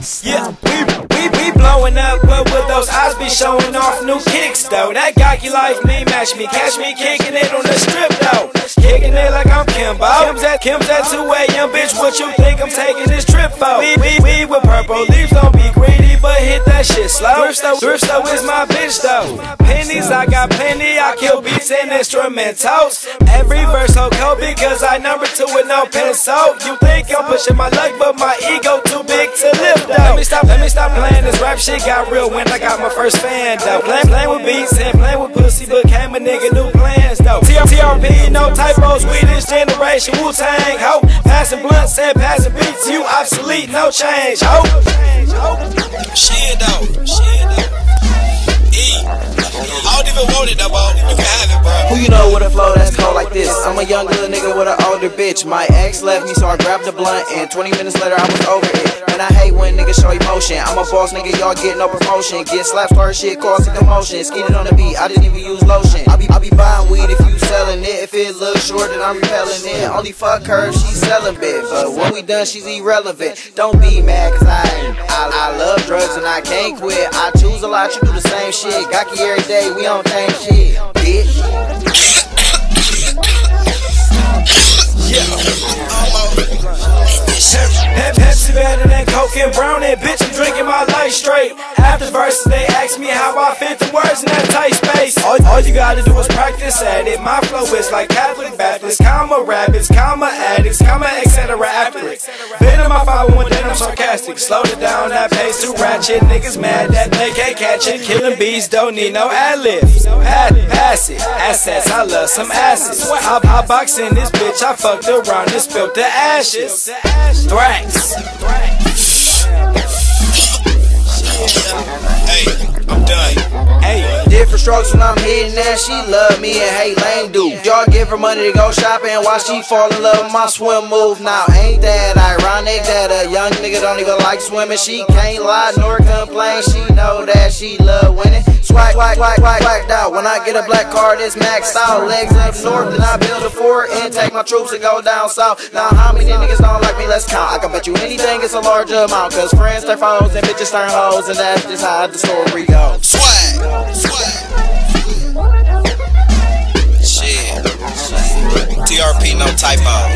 Yeah, we, we, we blowing up, but with those eyes be showing off new kicks though. That gawky life me match me, catch me kicking it on the strip though. Kicking it like I'm Kimbo. Kim's at, Kim's at 2 a.m. Bitch, what you think I'm taking this trip for? We, we, we with purple leaves, don't be greedy, but hit that shit slow. Thrift store, thrift store is my bitch though. Pennies, I got plenty, I kill beats and instrumentals. Every verse so cold because I number two with no pencil. You think I'm pushing my luck, but my ego this rap shit. Got real when I got my first fan though. Playing, playing with beats and playing with pussy, became a nigga new plans though. TRP, no typos, we this generation Wu Tang. Ho, passing blunts and passing beats, you obsolete, no change. Ho, Shit though, shit though. E, I don't even want it though, bro. You can have it, bro. Who you know with a flow that's cold like this? I'm a young little nigga with an older bitch. My ex left me, so I grabbed a blunt, and 20 minutes later I was over it. Niggas show emotion. I'm a boss nigga, y'all get no promotion. Get slapped, start shit, cause a commotion. Skeeted on the beat, I didn't even use lotion. I be, I be buying weed if you selling it. If it looks short, then I'm repelling it. Only fuck her if she's selling bit. But when we done, she's irrelevant. Don't be mad, cause I, I, I love drugs and I can't quit. I choose a lot, you do the same shit. Gaki every day, we on same shit. Bitch. Than Coke and. Bitch, I'm drinking my life straight. After verses, they ask me how I fit the words in that tight space. All, all you gotta do is practice at it. My flow is like Catholic Baptist, comma rabbits, comma addicts, comma etc. After it. Bit in my 501, then I'm sarcastic. Slow it down, that pace too ratchet. Niggas mad that they can't catch it. Killing bees don't need no ad libs. Pass it, assets. I love some asses. I, I box in this bitch, I fucked around and spilled the ashes. Thrax. Hey, strokes when I'm hitting that. She love me and hate lame dude. Y'all give her money to go shopping while she fall in love with my swim move. Now ain't that ironic that a young nigga don't even like swimming? She can't lie nor complain. She know that she love winning. Swag, swag, swag, swag, swagged out. When I get a black card, it's maxed out. Legs up north, then I build a fort and take my troops and go down south. Now how many niggas don't like me? Let's count. I can bet you anything it's a large amount. Cause friends turn foes and bitches turn hoes, and that's just how the story goes. Swag, swag. Shit. TRP, no typos.